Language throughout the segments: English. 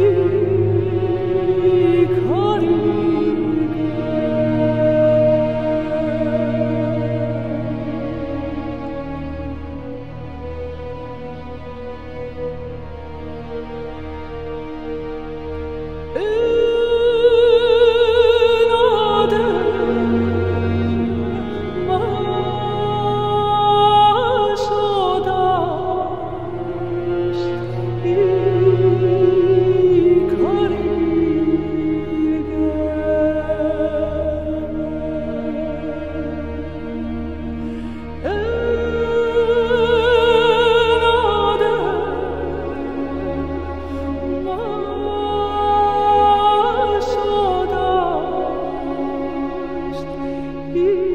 you. you.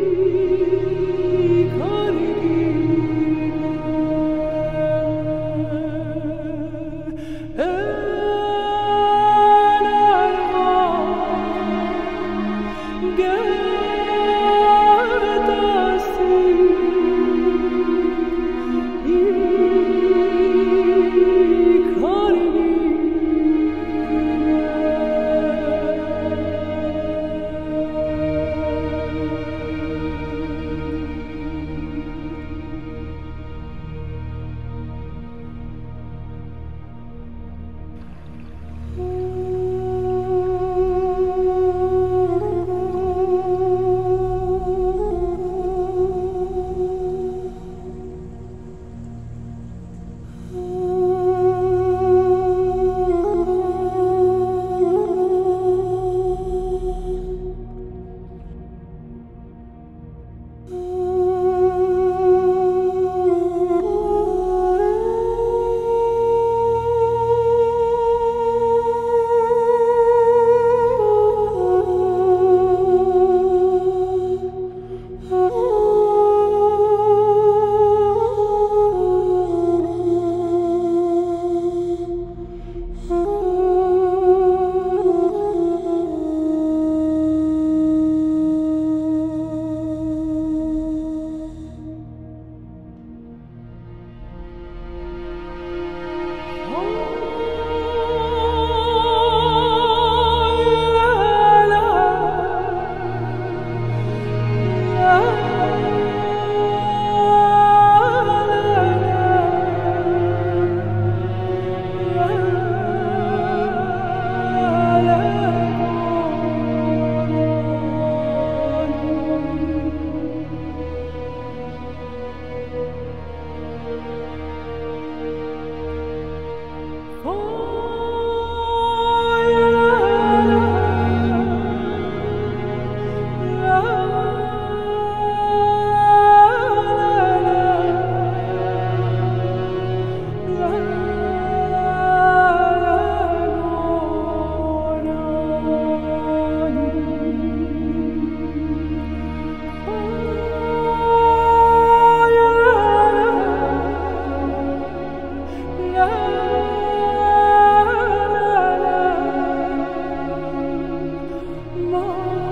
Oh.